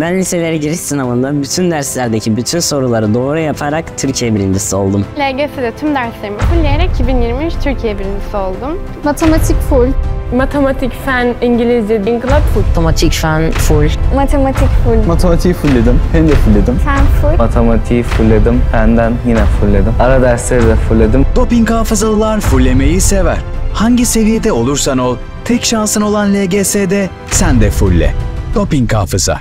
Ben liselere giriş sınavında bütün derslerdeki bütün soruları doğru yaparak Türkiye birincisi oldum. LGS'de tüm derslerimi fullleyerek 2023 Türkiye birincisi oldum. Matematik full. Matematik, fen, İngilizce, inkılap full. matematik fen full. Matematik full. Matematiği fullledim. Fen de fullledim. Fen full. Matematiği fullledim, fenden yine fullledim. Ara dersleri de fullledim. Doping hafızalılar fullemeyi sever. Hangi seviyede olursan ol, tek şansın olan LGS'de sen de fulle. Doping hafıza.